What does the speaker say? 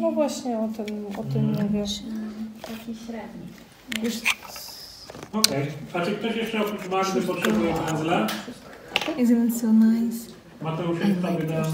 No właśnie o tym, o tym mówię. Taki średni. Już Okej. A czy ktoś jeszcze oprócz Magdy potrzebuje pędzla? Isn't it so nice? Mateusz, jak tobie dałem